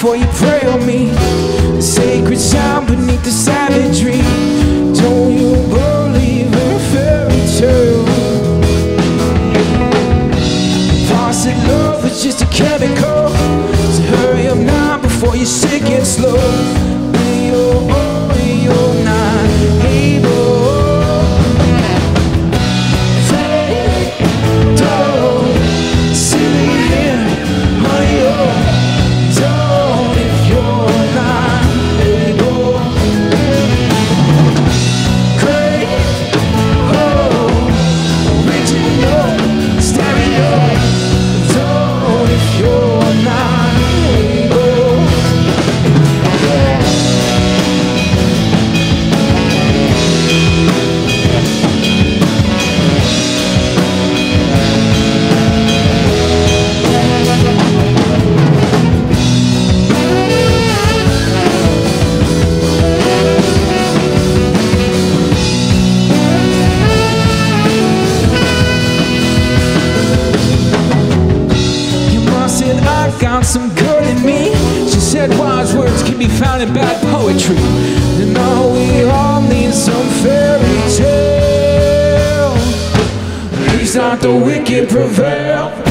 before you prey on me. The sacred sound beneath the savagery. Don't you believe in fairy tales? Faucet love is just a chemical. So hurry up now before you're sick and slow. When you're old, you're not Got some good in me. She said wise words can be found in bad poetry. And now we all need some fairy tale. At least not the wicked prevail.